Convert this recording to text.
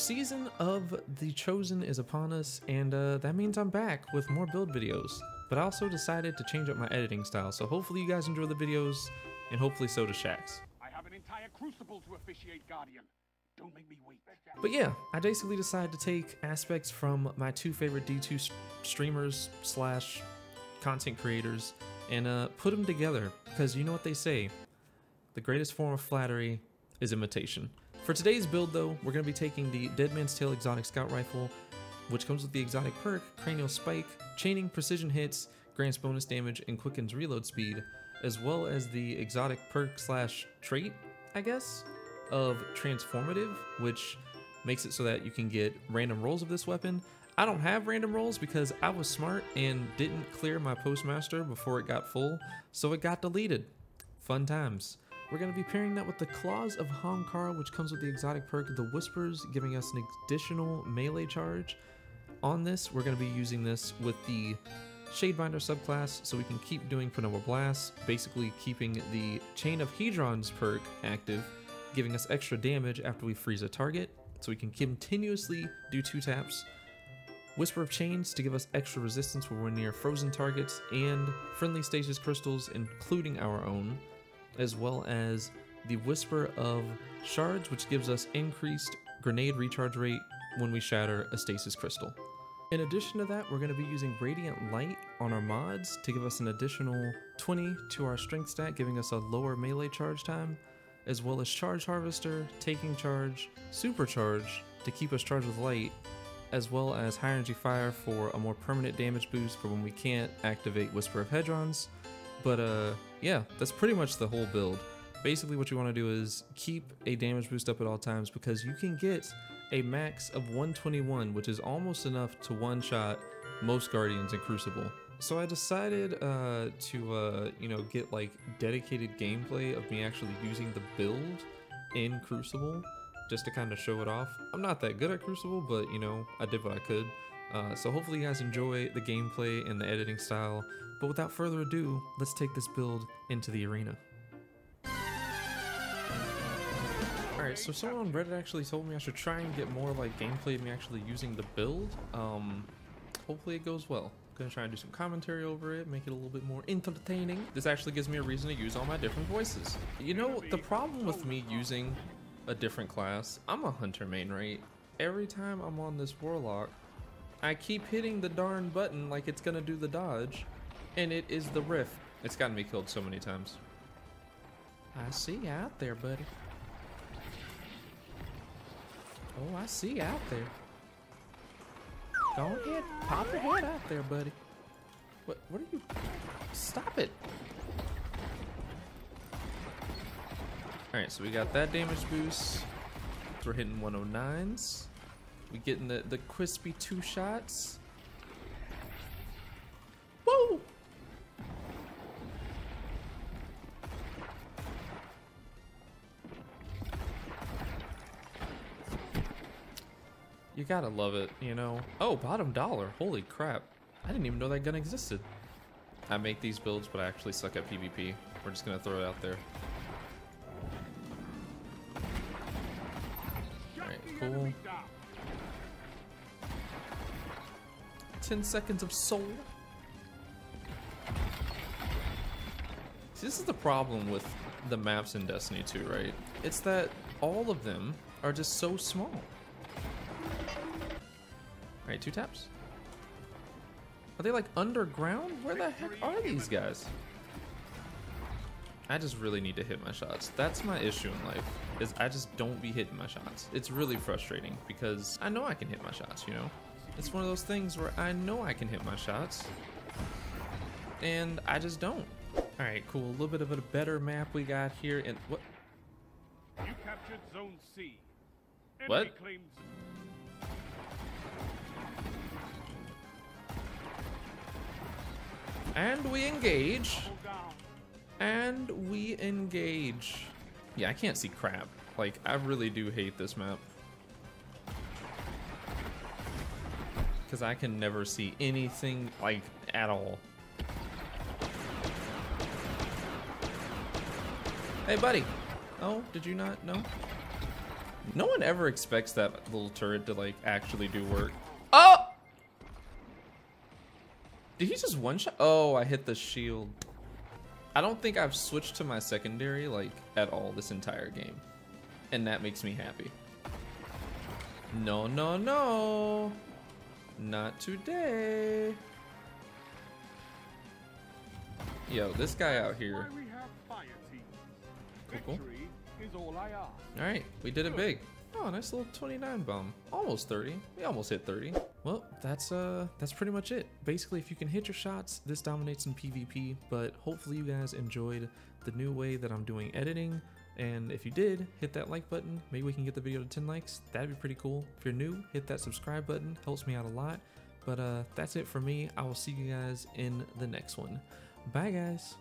season of The Chosen is upon us, and uh, that means I'm back with more build videos. But I also decided to change up my editing style, so hopefully you guys enjoy the videos, and hopefully so does Shaxx. I have an entire crucible to officiate, Guardian. Don't make me wait. But yeah, I basically decided to take aspects from my two favorite D2 s- streamers slash content creators and uh, put them together, because you know what they say, the greatest form of flattery is imitation. For today's build though, we're going to be taking the Dead Man's Tale Exotic Scout Rifle, which comes with the exotic perk, Cranial Spike, chaining precision hits, grants bonus damage, and quickens reload speed, as well as the exotic perk slash trait, I guess, of Transformative, which makes it so that you can get random rolls of this weapon. I don't have random rolls because I was smart and didn't clear my postmaster before it got full, so it got deleted. Fun times. We're going to be pairing that with the Claws of Ahamkara, which comes with the exotic perk The Whispers, giving us an additional melee charge. On this, we're going to be using this with the Shadebinder subclass, so we can keep doing Prenova Blast, basically keeping the Chain of Hedrons perk active, giving us extra damage after we freeze a target, so we can continuously do two taps. Whisper of Chains to give us extra resistance when we're near frozen targets, and friendly stasis crystals, including our own, as well as the Whisper of Shards, which gives us increased grenade recharge rate when we shatter a stasis crystal. In addition to that, we're going to be using Radiant Light on our mods to give us an additional 20 to our strength stat, giving us a lower melee charge time, as well as Charge Harvester, Taking Charge, Supercharge to keep us charged with light, as well as High Energy Fire for a more permanent damage boost for when we can't activate Whisper of Hedrons. But uh, yeah, that's pretty much the whole build. Basically what you want to do is keep a damage boost up at all times because you can get a max of 121, which is almost enough to one-shot most Guardians in Crucible. So I decided uh, to, uh, you know, get like dedicated gameplay of me actually using the build in Crucible just to kind of show it off. I'm not that good at Crucible, but you know, I did what I could. Uh, so hopefully you guys enjoy the gameplay and the editing style. But without further ado, let's take this build into the arena. Alright, so someone on Reddit actually told me I should try and get more like gameplay of me actually using the build. Um, hopefully it goes well. I'm Gonna try and do some commentary over it, make it a little bit more entertaining. This actually gives me a reason to use all my different voices. You know, the problem with me using a different class, I'm a hunter main, right? Every time I'm on this warlock, I keep hitting the darn button like it's gonna do the dodge, and it is the rift. It's gotten me killed so many times. I see you out there, buddy. Oh, I see you out there. Go ahead, pop your head out there, buddy. What? What are you? Stop it! All right, so we got that damage boost. We're hitting 109s. We getting the the crispy two shots. You gotta love it, you know. Oh, bottom dollar. Holy crap. I didn't even know that gun existed. I make these builds, but I actually suck at PvP. We're just gonna throw it out there. Alright, cool. 10 seconds of soul. See, this is the problem with the maps in Destiny 2, right? It's that all of them are just so small. Alright, two taps. Are they like underground? Where the heck are these guys? I just really need to hit my shots. That's my issue in life, is I just don't be hitting my shots. It's really frustrating because I know I can hit my shots, you know? It's one of those things where I know I can hit my shots, and I just don't. Alright, cool. A little bit of a better map we got here. And what? You captured Zone C. Enemy What? Claims And we engage. And we engage. Yeah, I can't see crap. Like, I really do hate this map. Because I can never see anything, like, at all. Hey, buddy. Oh, did you not No? No one ever expects that little turret to like actually do work. Oh! Did he just one shot? Oh, I hit the shield. I don't think I've switched to my secondary like at all this entire game. And that makes me happy. No, no, no. Not today. Yo, this guy out here. Why we have fire teams. Cool, cool. Victory is all I ask. All right, we did it big. Oh, nice little 29 bomb. Almost 30. We almost hit 30. Well, that's uh that's pretty much it. Basically, if you can hit your shots, this dominates in PvP, but hopefully you guys enjoyed the new way that I'm doing editing. And if you did, hit that like button. Maybe we can get the video to 10 likes. That'd be pretty cool. If you're new, hit that subscribe button. Helps me out a lot. But uh that's it for me. I will see you guys in the next one. Bye guys.